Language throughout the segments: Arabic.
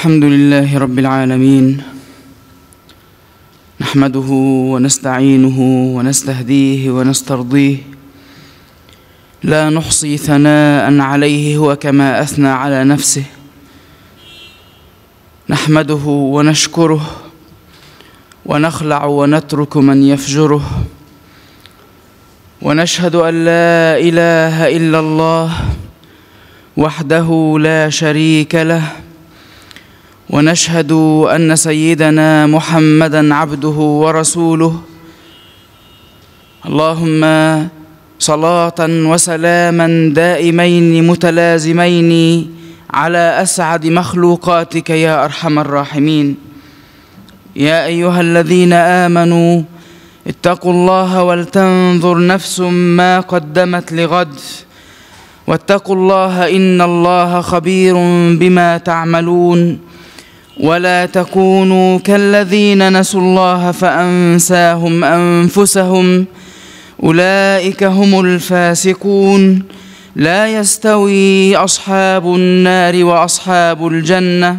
الحمد لله رب العالمين. نحمده ونستعينه ونستهديه ونسترضيه. لا نحصي ثناء عليه هو كما أثنى على نفسه. نحمده ونشكره ونخلع ونترك من يفجره. ونشهد أن لا إله إلا الله وحده لا شريك له. ونشهد أن سيدنا محمدا عبده ورسوله. اللهم صلاة وسلاما دائمين متلازمين على أسعد مخلوقاتك يا أرحم الراحمين. يا أيها الذين آمنوا اتقوا الله ولتنظر نفس ما قدمت لغد. واتقوا الله إن الله خبير بما تعملون. ولا تكونوا كالذين نسوا الله فأنساهم أنفسهم. أولئك هم الفاسقون. لا يستوي أصحاب النار وأصحاب الجنة.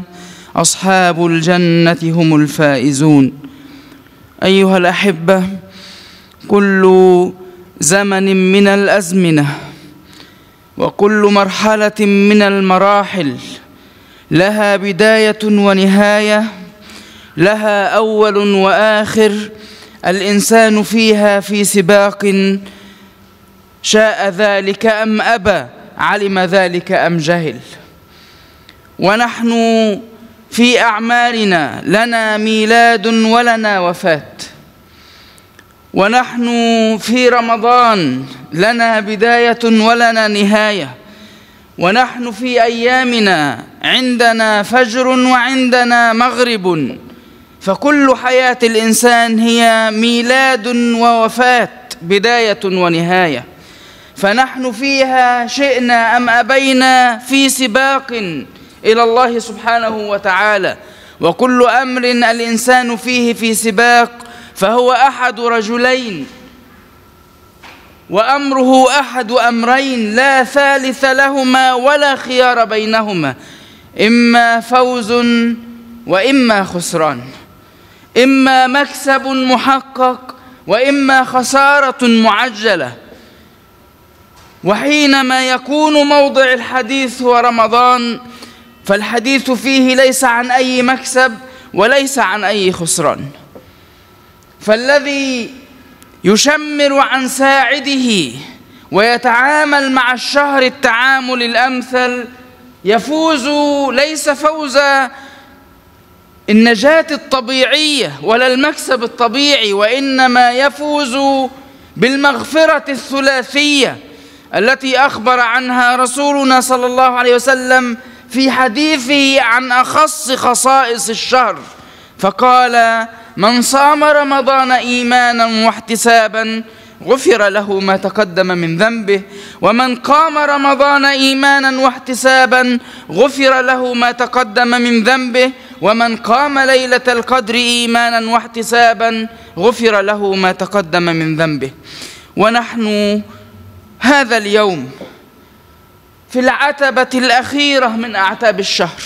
أصحاب الجنة هم الفائزون. أيها الأحبة كل زمن من الأزمنة وكل مرحلة من المراحل لها بداية ونهاية لها أول وآخر الإنسان فيها في سباق شاء ذلك أم أبى علم ذلك أم جهل. ونحن في أعمالنا لنا ميلاد ولنا وفاة. ونحن في رمضان لنا بداية ولنا نهاية. ونحن في أيامنا عندنا فجر وعندنا مغرب. فكل حياة الإنسان هي ميلاد ووفاة بداية ونهاية. فنحن فيها شئنا أم أبينا في سباق إلى الله سبحانه وتعالى. وكل أمر الإنسان فيه في سباق فهو أحد رجلين. وأمره أحد أمرين لا ثالث لهما ولا خيار بينهما. إما فوز وإما خسران. إما مكسب محقق وإما خسارة معجلة. وحينما يكون موضع الحديث هو رمضان فالحديث فيه ليس عن أي مكسب وليس عن أي خسران. فالذي يشمر عن ساعده ويتعامل مع الشهر التعامل الأمثل يفوز ليس فوز النجاة الطبيعية ولا المكسب الطبيعي وإنما يفوز بالمغفرة الثلاثية التي أخبر عنها رسولنا صلى الله عليه وسلم في حديثه عن أخص خصائص الشهر. فقال من صام رمضان إيمانا واحتسابا غفر له ما تقدم من ذنبه. ومن قام رمضان إيمانا واحتسابا غفر له ما تقدم من ذنبه. ومن قام ليلة القدر إيمانا واحتسابا غفر له ما تقدم من ذنبه. ونحن هذا اليوم في العتبة الأخيرة من أعتاب الشهر.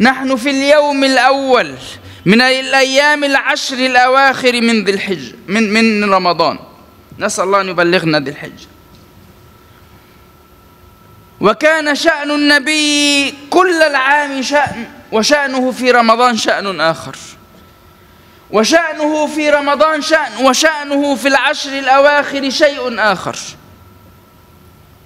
نحن في اليوم الأول من الأيام العشر الأواخر من ذي الحجه من من رمضان. نسأل الله أن يبلغنا ذي الحجه وكان شأن النبي كل العام شأن وشأنه في رمضان شأن آخر. وشأنه في رمضان شأن وشأنه في العشر الأواخر شيء آخر.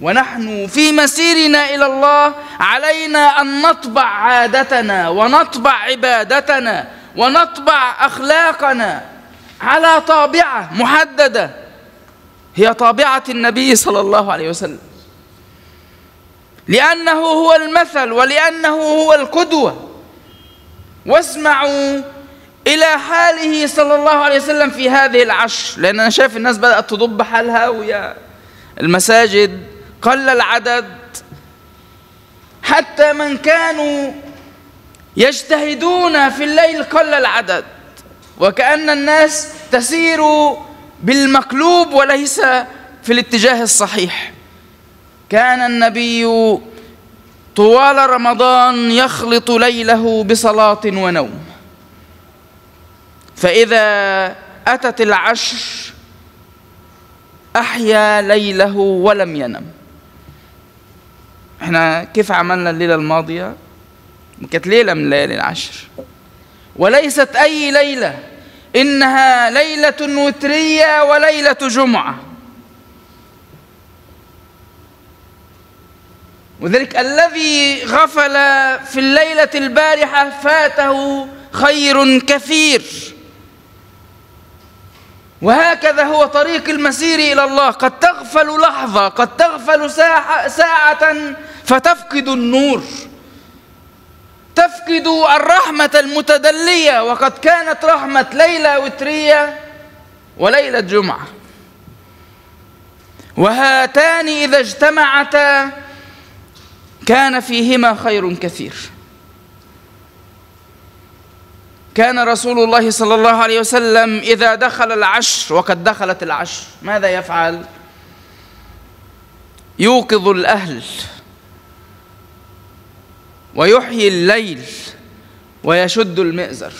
ونحن في مسيرنا إلى الله علينا أن نطبع عادتنا ونطبع عبادتنا ونطبع أخلاقنا على طابعة محددة. هي طابعة النبي صلى الله عليه وسلم. لأنه هو المثل ولأنه هو القدوة. واسمعوا إلى حاله صلى الله عليه وسلم في هذه العشر لأن أنا شايف الناس بدأت تضب حالها ويا المساجد قل العدد. حتى من كانوا يجتهدون في الليل قل العدد. وكأن الناس تسير بالمقلوب وليس في الاتجاه الصحيح. كان النبي طوال رمضان يخلط ليله بصلاة ونوم. فإذا أتت العشر أحيا ليله ولم ينم. إحنا كيف عملنا الليلة الماضية؟ كانت ليلة من ليالي العشر. وليست أي ليلة إنها ليلة وترية وليلة جمعة. وذلك الذي غفل في الليلة البارحة فاته خير كثير. وهكذا هو طريق المسير إلى الله. قد تغفل لحظة قد تغفل ساعة, ساعة فتفقد النور. تفقد الرحمة المتدلية وقد كانت رحمة ليلة وترية وليلة جمعة وهاتان إذا اجتمعتا كان فيهما خير كثير. كان رسول الله صلى الله عليه وسلم إذا دخل العشر وقد دخلت العشر ماذا يفعل؟ يوقظ الأهل. ويحيي الليل ويشد المئزر.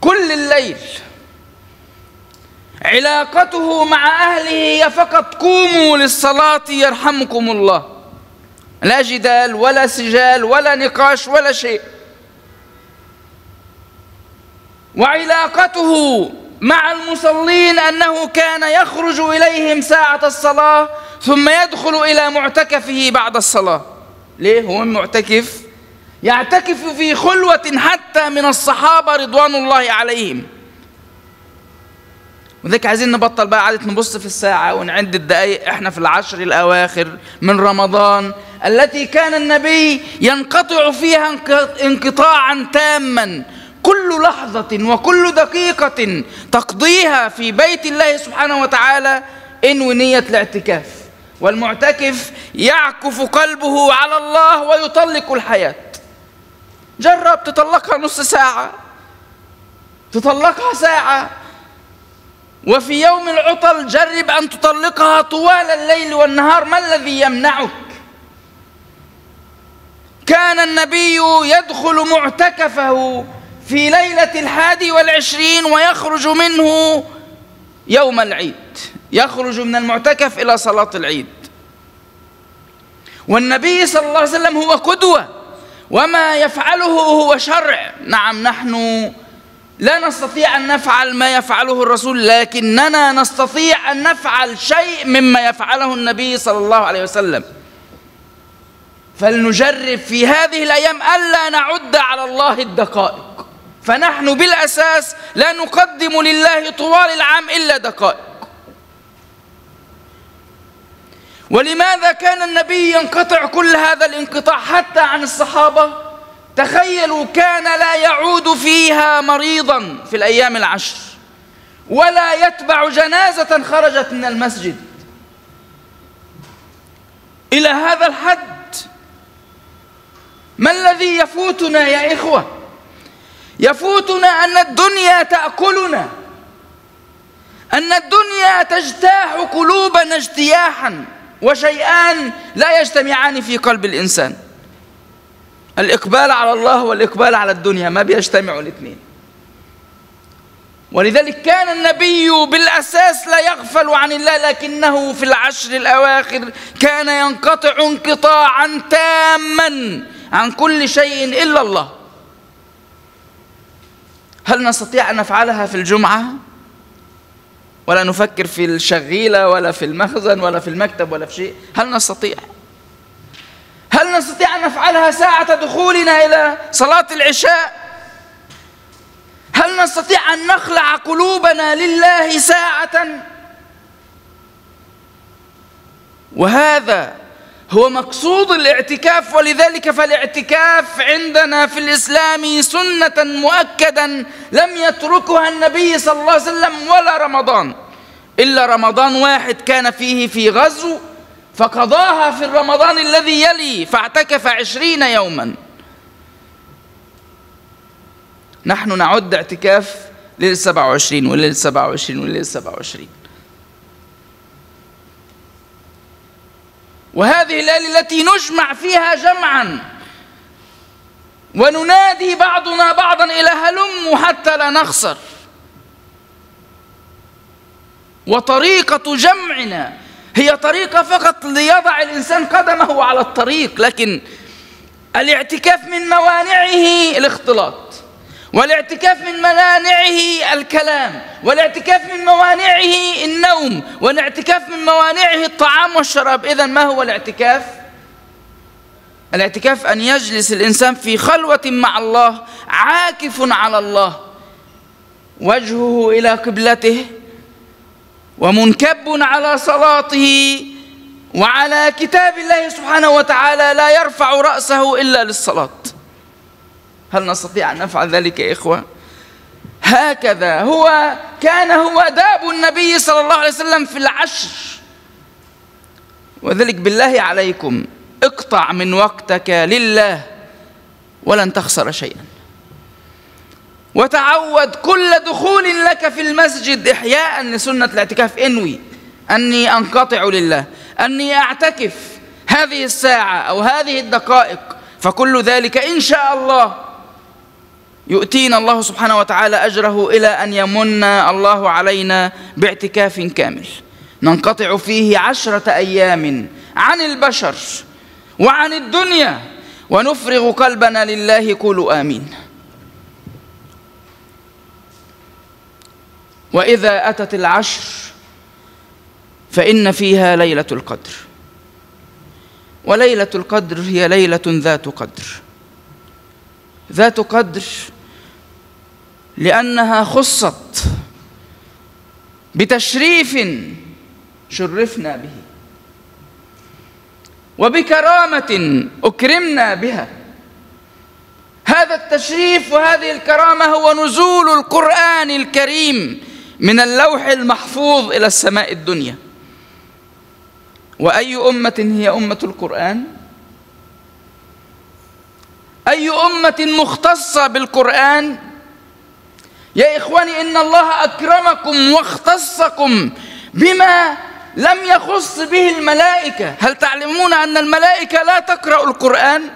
كل الليل علاقته مع أهله هي فقط قوموا للصلاة يرحمكم الله. لا جدال ولا سجال ولا نقاش ولا شيء. وعلاقته مع المصلين أنه كان يخرج إليهم ساعة الصلاة ثم يدخل إلى معتكفه بعد الصلاة. ليه هو معتكف؟ يعتكف في خلوة حتى من الصحابة رضوان الله عليهم. وذلك عايزين نبطل بقى عادة نبص في الساعة ونعد الدقايق. إحنا في العشر الأواخر من رمضان التي كان النبي ينقطع فيها انقطاعا تاما. كل لحظة وكل دقيقة تقضيها في بيت الله سبحانه وتعالى انوي نية الاعتكاف. والمعتكف يعكف قلبه على الله ويطلق الحياة. جرب تطلقها نص ساعة. تطلقها ساعة. وفي يوم العطل جرب أن تطلقها طوال الليل والنهار. ما الذي يمنعك؟ كان النبي يدخل معتكفه في ليلة الحادي والعشرين ويخرج منه يوم العيد. يخرج من المعتكف إلى صلاة العيد. والنبي صلى الله عليه وسلم هو قدوة وما يفعله هو شرع. نعم نحن لا نستطيع أن نفعل ما يفعله الرسول لكننا نستطيع أن نفعل شيء مما يفعله النبي صلى الله عليه وسلم. فلنجرب في هذه الأيام ألا نعد على الله الدقائق. فنحن بالأساس لا نقدم لله طوال العام إلا دقائق. ولماذا كان النبي ينقطع كل هذا الانقطاع حتى عن الصحابة؟ تخيلوا كان لا يعود فيها مريضا في الأيام العشر ولا يتبع جنازة خرجت من المسجد. إلى هذا الحد ما الذي يفوتنا يا إخوة؟ يفوتنا أن الدنيا تأكلنا أن الدنيا تجتاح قلوبنا اجتياحا. وشيئان لا يجتمعان في قلب الإنسان. الإقبال على الله والإقبال على الدنيا ما بيجتمعوا الاثنين. ولذلك كان النبي بالأساس لا يغفل عن الله لكنه في العشر الأواخر كان ينقطع انقطاعا تاما عن كل شيء إلا الله. هل نستطيع أن نفعلها في الجمعة؟ ولا نفكر في الشغيلة ولا في المخزن ولا في المكتب ولا في شيء. هل نستطيع؟ هل نستطيع أن نفعلها ساعة دخولنا إلى صلاة العشاء؟ هل نستطيع أن نخلع قلوبنا لله ساعة؟ وهذا هو مقصود الاعتكاف ولذلك فالاعتكاف عندنا في الإسلام سنة مؤكدا لم يتركها النبي صلى الله عليه وسلم ولا رمضان. إلا رمضان واحد كان فيه في غزو فقضاها في الرمضان الذي يلي فاعتكف عشرين يوما. نحن نعد اعتكاف ليلة 27 وليلة 27 وليلة 27 وهذه الليالي التي نجمع فيها جمعا. وننادي بعضنا بعضا إلى هلم حتى لا نخسر. وطريقة جمعنا هي طريقة فقط ليضع الإنسان قدمه على الطريق لكن الاعتكاف من موانعه الاختلاط والاعتكاف من موانعه الكلام والاعتكاف من موانعه النوم والاعتكاف من موانعه الطعام والشراب. إذا ما هو الاعتكاف؟ الاعتكاف أن يجلس الإنسان في خلوة مع الله عاكف على الله. وجهه إلى قبلته ومنكب على صلاته. وعلى كتاب الله سبحانه وتعالى لا يرفع رأسه إلا للصلاة. هل نستطيع أن نفعل ذلك يا إخوة؟ هكذا هو كان هو داب النبي صلى الله عليه وسلم في العشر. وذلك بالله عليكم. اقطع من وقتك لله ولن تخسر شيئا. وتعود كل دخول لك في المسجد إحياء لسنة الاعتكاف. إنوي أني أنقطع لله. أني أعتكف هذه الساعة أو هذه الدقائق. فكل ذلك إن شاء الله. يؤتينا الله سبحانه وتعالى أجره إلى أن يمن الله علينا باعتكاف كامل. ننقطع فيه عشرة أيام عن البشر وعن الدنيا ونفرغ قلبنا لله قولوا آمين. وإذا أتت العشر فإن فيها ليلة القدر. وليلة القدر هي ليلة ذات قدر. ذات قدر لأنها خصت بتشريف شرفنا به وبكرامة أكرمنا بها. هذا التشريف وهذه الكرامة هو نزول القرآن الكريم من اللوح المحفوظ إلى السماء الدنيا. وأي أمة هي أمة القرآن؟ أي أمة مختصة بالقرآن؟ يا إخواني إن الله أكرمكم واختصكم بما لم يخص به الملائكة. هل تعلمون أن الملائكة لا تقرأ القرآن؟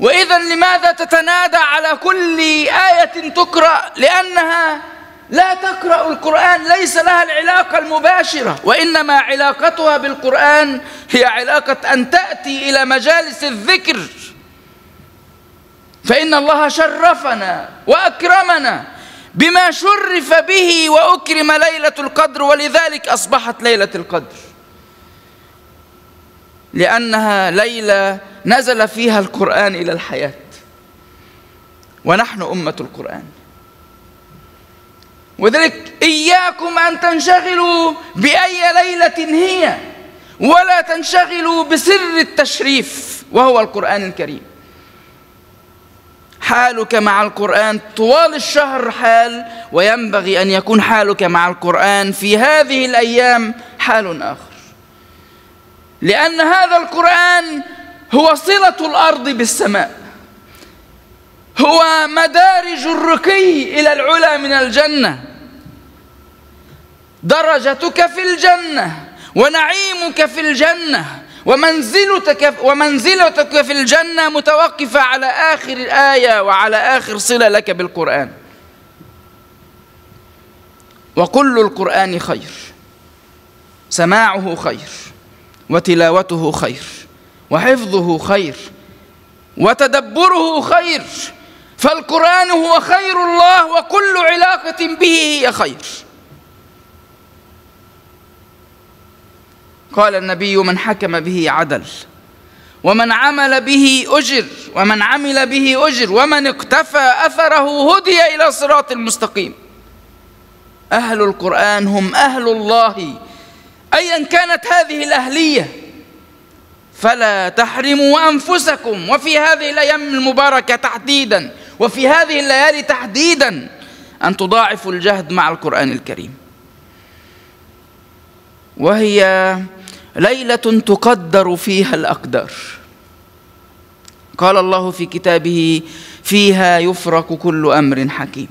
وإذا لماذا تتنادى على كل آية تقرأ؟ لأنها لا تقرأ القرآن ليس لها العلاقة المباشرة. وإنما علاقتها بالقرآن هي علاقة أن تأتي إلى مجالس الذكر. فإن الله شرفنا وأكرمنا بما شرف به وأكرم ليلة القدر ولذلك أصبحت ليلة القدر. لأنها ليلة نزل فيها القرآن إلى الحياة. ونحن أمة القرآن. وذلك إياكم أن تنشغلوا بأي ليلة هي ولا تنشغلوا بسر التشريف وهو القرآن الكريم. حالك مع القرآن طوال الشهر حال وينبغي أن يكون حالك مع القرآن في هذه الأيام حال آخر. لأن هذا القرآن هو صلة الأرض بالسماء. هو مدارج الرقي إلى العلا من الجنة. درجتك في الجنة ونعيمك في الجنة. ومنزلتك ومنزلتك في الجنة متوقفة على آخر الآية وعلى آخر صلة لك بالقرآن. وكل القرآن خير. سماعه خير. وتلاوته خير. وحفظه خير. وتدبره خير. فالقرآن هو خير الله وكل علاقة به هي خير. قال النبي من حكم به عدل ومن عمل به أجر ومن عمل به أجر ومن اقتفى أثره هدي إلى صراط المستقيم. أهل القرآن هم أهل الله أيا كانت هذه الأهلية. فلا تحرموا أنفسكم وفي هذه الأيام المباركة تحديدا وفي هذه الليالي تحديدا أن تضاعفوا الجهد مع القرآن الكريم. وهي ليلة تقدر فيها الأقدار. قال الله في كتابه فيها يفرق كل أمر حكيم.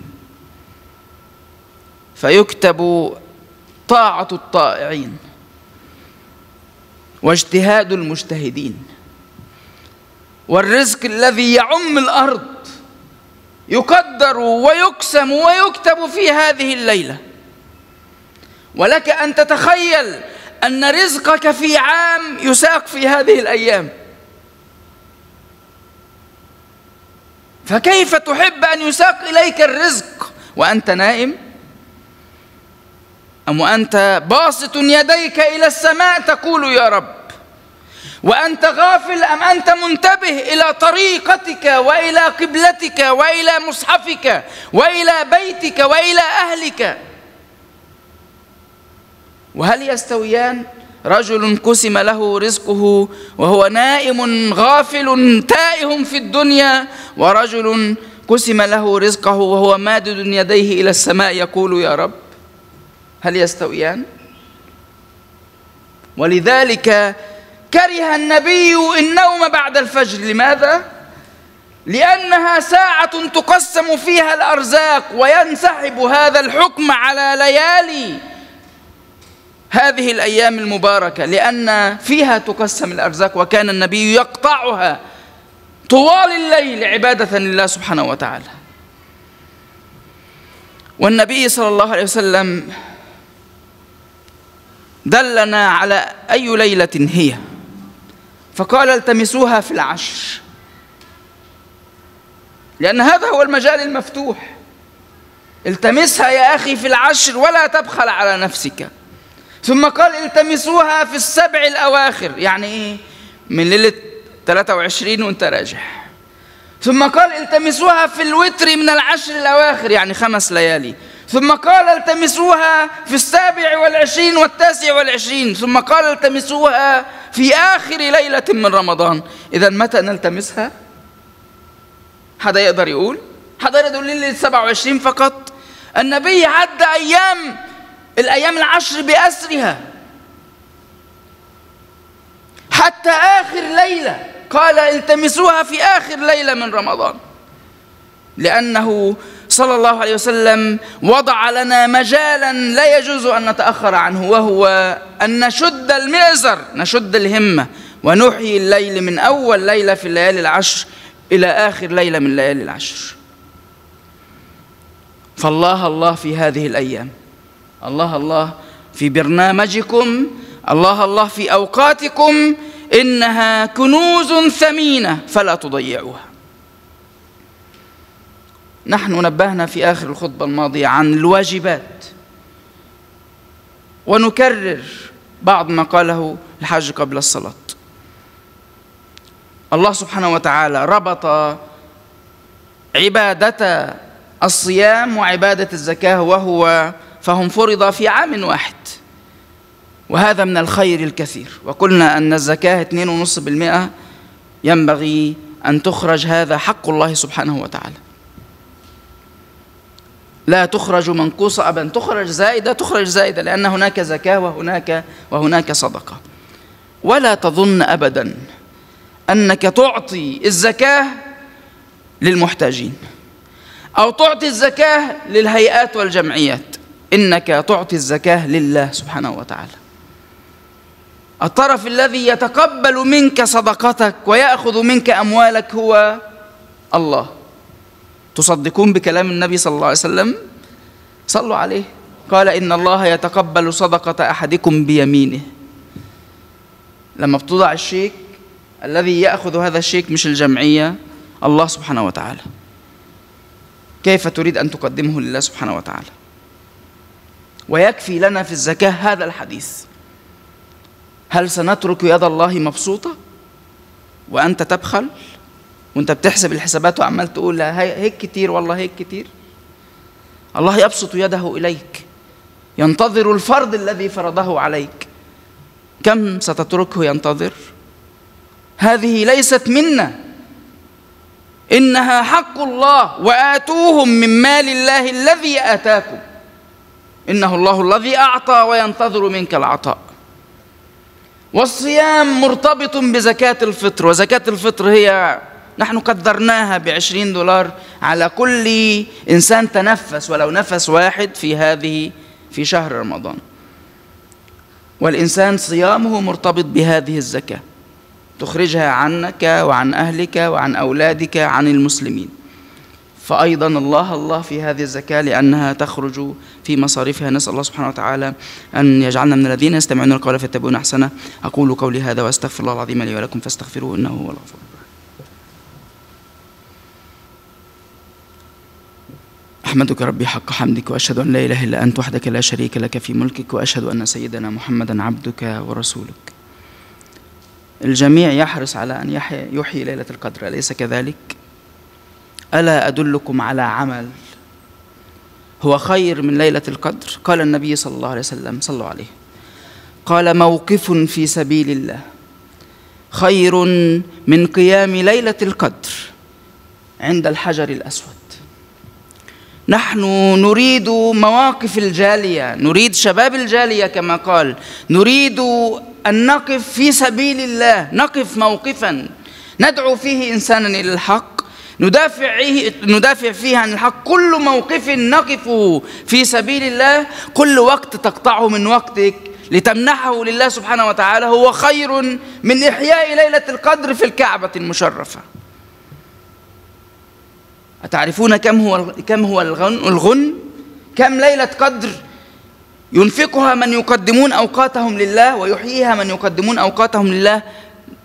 فيكتب طاعة الطائعين واجتهاد المجتهدين. والرزق الذي يعم الأرض يقدر ويقسم ويكتب في هذه الليلة. ولك أن تتخيل أن رزقك في عام يساق في هذه الأيام. فكيف تحب أن يساق إليك الرزق وأنت نائم؟ أم وانت باسط يديك إلى السماء تقول يا رب؟ وأنت غافل أم أنت منتبه إلى طريقتك وإلى قبلتك وإلى مصحفك وإلى بيتك وإلى أهلك؟ وهل يستويان؟ رجل قسم له رزقه وهو نائم غافل تائه في الدنيا ورجل قسم له رزقه وهو مادد يديه إلى السماء يقول يا رب هل يستويان؟ ولذلك كره النبي النوم بعد الفجر لماذا؟ لأنها ساعة تقسم فيها الأرزاق وينسحب هذا الحكم على ليالي. هذه الأيام المباركة لأن فيها تقسم الأرزاق وكان النبي يقطعها. طوال الليل عبادة لله سبحانه وتعالى. والنبي صلى الله عليه وسلم دلنا على أي ليلة هي. فقال التمسوها في العشر. لأن هذا هو المجال المفتوح. التمسها يا أخي في العشر ولا تبخل على نفسك. ثم قال التمسوها في السبع الأواخر. يعني إيه؟ من ليلة 23 وأنت راجح. ثم قال التمسوها في الوتر من العشر الأواخر يعني خمس ليالي. ثم قال التمسوها في السابع والعشرين والتاسع والعشرين. ثم قال التمسوها في آخر ليلة من رمضان. إذا متى نلتمسها؟ حدا يقدر يقول؟ حدا يقدر يقول ليلة 27 فقط. النبي عد أيام الأيام العشر بأسرها. حتى آخر ليلة. قال التمسوها في آخر ليلة من رمضان. لأنه صلى الله عليه وسلم وضع لنا مجالا لا يجوز أن نتأخر عنه وهو أن نشد المئزر نشد الهمة ونحيي الليل من أول ليلة في الليالي العشر إلى آخر ليلة من الليالي العشر. فالله الله في هذه الأيام. الله الله في برنامجكم الله الله في أوقاتكم إنها كنوز ثمينة فلا تضيعوها نحن نبهنا في آخر الخطبة الماضية عن الواجبات. ونكرر بعض ما قاله الحاج قبل الصلاة. الله سبحانه وتعالى ربط عبادة الصيام وعبادة الزكاة وهو فهم فرض في عام واحد. وهذا من الخير الكثير. وقلنا أن الزكاة 2.5% ينبغي أن تخرج هذا حق الله سبحانه وتعالى. لا تخرج منقوصة أبدا تخرج زائدة تخرج زائدة لأن هناك زكاة وهناك وهناك صدقة. ولا تظن أبدا أنك تعطي الزكاة للمحتاجين أو تعطي الزكاة للهيئات والجمعيات. إنك تعطي الزكاة لله سبحانه وتعالى. الطرف الذي يتقبل منك صدقتك ويأخذ منك أموالك هو الله. تصدقون بكلام النبي صلى الله عليه وسلم؟ صلوا عليه. قال إن الله يتقبل صدقة أحدكم بيمينه. لما بتوضع الشيك الذي يأخذ هذا الشيك مش الجمعية الله سبحانه وتعالى. كيف تريد أن تقدمه لله سبحانه وتعالى؟ ويكفي لنا في الزكاة هذا الحديث. هل سنترك يد الله مبسوطة وأنت تبخل وأنت بتحسب الحسابات وعمال تقول لا هيك كتير والله هيك كتير؟ الله يبسط يده إليك ينتظر الفرض الذي فرضه عليك. كم ستتركه ينتظر؟ هذه ليست منا. إنها حق الله وآتوهم من مال الله الذي آتاكم. إنه الله الذي أعطى وينتظر منك العطاء. والصيام مرتبط بزكاة الفطر وزكاة الفطر هي نحن قدرناها بعشرين دولار على كل إنسان تنفس ولو نفس واحد في هذه في شهر رمضان. والإنسان صيامه مرتبط بهذه الزكاة. تخرجها عنك وعن أهلك وعن أولادك عن المسلمين. فأيضا الله الله في هذه الزكاة لأنها تخرج في مصاريفها. نسأل الله سبحانه وتعالى أن يجعلنا من الذين يستمعون القول فيتبعون أحسنه أقول قولي هذا وأستغفر الله العظيم لي ولكم فاستغفروه إنه هو الغفور أحمدك ربي حق حمدك وأشهد أن لا إله إلا أنت وحدك لا شريك لك في ملكك وأشهد أن سيدنا محمدا عبدك ورسولك. الجميع يحرص على أن يحيي, ليلة القدر أليس كذلك؟ ألا أدلكم على عمل؟ هو خير من ليلة القدر. قال النبي صلى الله عليه وسلم صلوا عليه. قال موقف في سبيل الله. خير من قيام ليلة القدر عند الحجر الأسود. نحن نريد مواقف الجالية نريد شباب الجالية كما قال. نريد أن نقف في سبيل الله نقف موقفا. ندعو فيه إنسانا إلى الحق. ندافع ندافع فيه عن الحق. كل موقف نقفه في سبيل الله. كل وقت تقطعه من وقتك لتمنحه لله سبحانه وتعالى هو خير من إحياء ليلة القدر في الكعبة المشرفة. أتعرفون كم هو كم هو الغن, الغن؟ كم ليلة قدر ينفقها من يقدمون أوقاتهم لله ويحييها من يقدمون أوقاتهم لله؟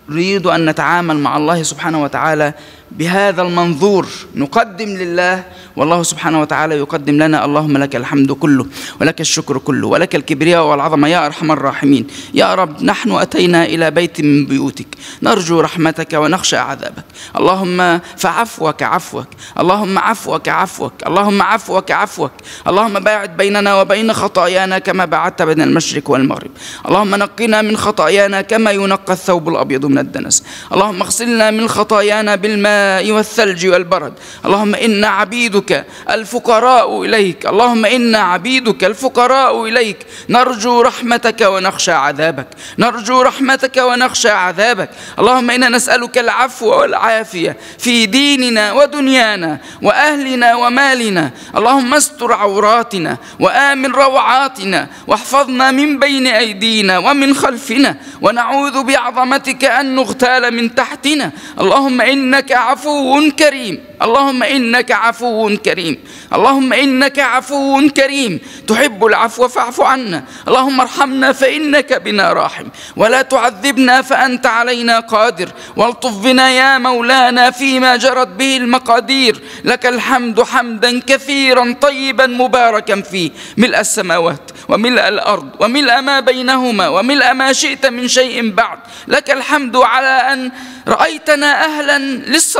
نريد أن نتعامل مع الله سبحانه وتعالى بهذا المنظور. نقدم لله والله سبحانه وتعالى يقدم لنا اللهم لك الحمد كله ولك الشكر كله ولك الكبرياء والعظمة يا أرحم الراحمين يا رب نحن أتينا إلى بيت من بيوتك. نرجو رحمتك ونخشى عذابك. اللهم فعفوك عفوك. اللهم عفوك عفوك. اللهم عفوك عفوك. اللهم باعد بيننا وبين خطايانا كما بعدت بين المشرق والمغرب. اللهم نقنا من خطايانا كما ينقى الثوب الأبيض من الدنس. اللهم اغسلنا من خطايانا بالماء والثلج والبرد. اللهم إنا عبيدك الفقراء إليك. اللهم إنا عبيدك الفقراء إليك. نرجو رحمتك ونخشى عذابك. نرجو رحمتك ونخشى عذابك. اللهم إنا نسألك العفو والعافية في ديننا ودنيانا وأهلنا ومالنا. اللهم استر عوراتنا وآمن روعاتنا. واحفظنا من بين أيدينا ومن خلفنا. ونعوذ بعظمتك أن نغتال من تحتنا. اللهم إنك عفو كريم. اللهم إنك عفو كريم. اللهم إنك عفو كريم. تحب العفو فاعف عنا. اللهم ارحمنا فإنك بنا راحم. ولا تعذبنا فأنت علينا قادر. والطف بنا يا مولانا فيما جرت به المقادير. لك الحمد حمدا كثيرا طيبا مباركا فيه. ملء السماوات وملء الأرض وملء ما بينهما وملء ما شئت من شيء بعد. لك الحمد على أن رأيتنا أهلا للصلاة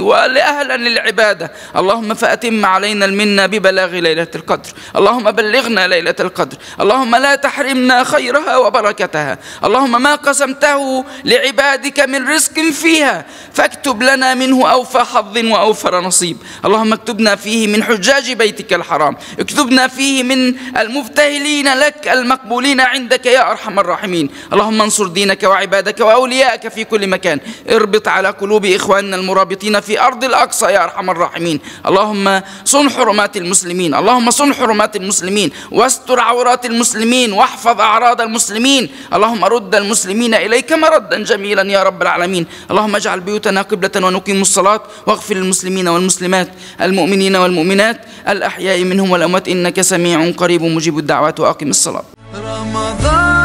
وأهلا للعبادة. اللهم فأتم علينا المنة ببلاغ ليلة القدر. اللهم بلغنا ليلة القدر. اللهم لا تحرمنا خيرها وبركتها. اللهم ما قسمته لعبادك من رزق فيها. فاكتب لنا منه أوفى حظ وأوفر نصيب. اللهم اكتبنا فيه من حجاج بيتك الحرام. اكتبنا فيه من المبتهلين لك المقبولين عندك يا أرحم الراحمين. اللهم انصر دينك وعبادك وأولياءك في كل مكان. اربط على قلوب إخواننا المرابطين في أرض الأقصى يا أرحم الراحمين. اللهم صن حرمات المسلمين. اللهم صن حرمات المسلمين. واستر عورات المسلمين. واحفظ أعراض المسلمين. اللهم رد المسلمين إليك مردا جميلا يا رب العالمين. اللهم اجعل بيوتنا قبلة ونقيم الصلاة. واغفر للمسلمين والمسلمات المؤمنين والمؤمنات الأحياء منهم والأموات. إنك سميع قريب مجيب الدعوات. وأقم الصلاة. رمضان